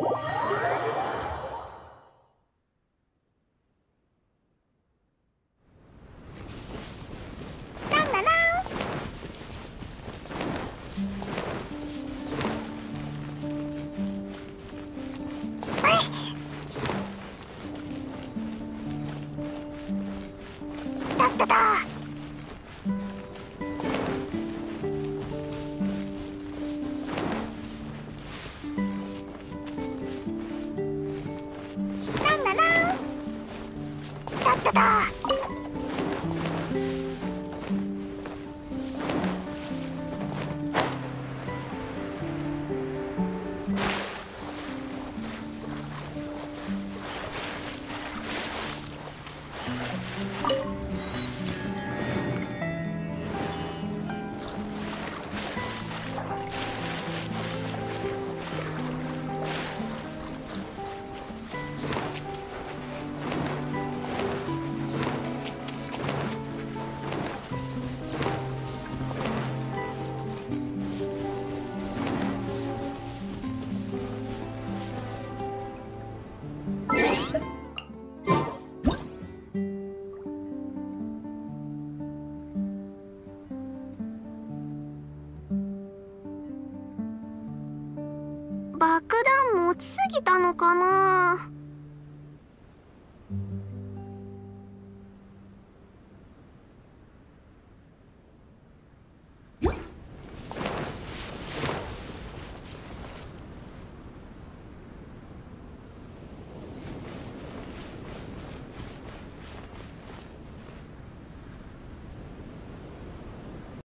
だっただ。爆段持ちすぎたのかな。